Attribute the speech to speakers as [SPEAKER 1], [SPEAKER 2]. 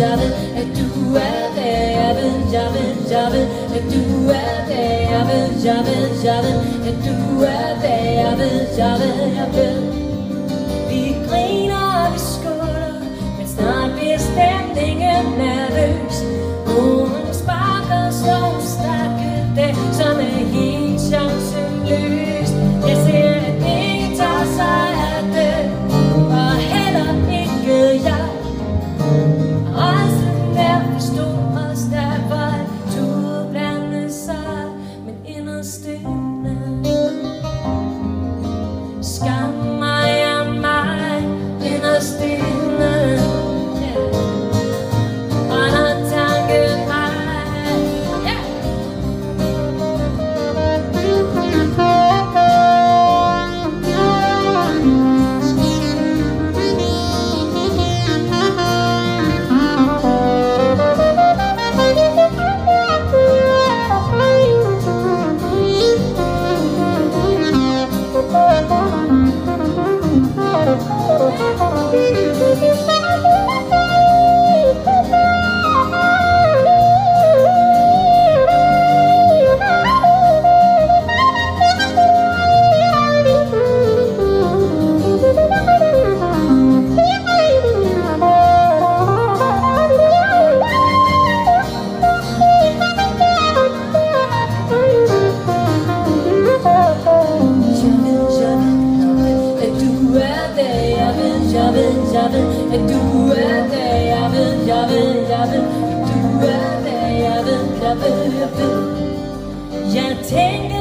[SPEAKER 1] javin, et tu avais avin, javin, javin, et tu avais do everything. javin, et tu avais avin, javin, javin. 想。jeg Du er hvad jeg ved, jeg ved, jeg ved. Jeg tænker